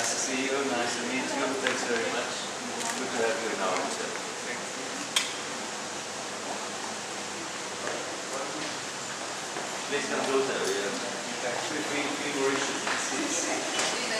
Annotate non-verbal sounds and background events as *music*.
Nice to see you. Nice to meet you. Thanks very much. Good to have you in our hotel. Please come closer. Yeah. Feel, feel, feel *laughs*